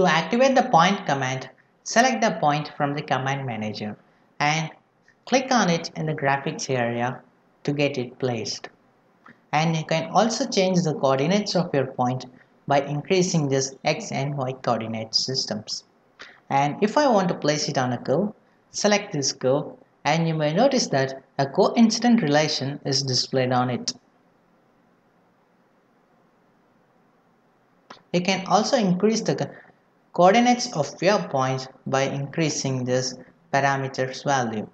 To activate the point command, select the point from the command manager and click on it in the graphics area to get it placed. And you can also change the coordinates of your point by increasing this x and y coordinate systems. And if I want to place it on a curve, select this curve and you may notice that a coincident relation is displayed on it. You can also increase the coordinates of your point by increasing this parameters value.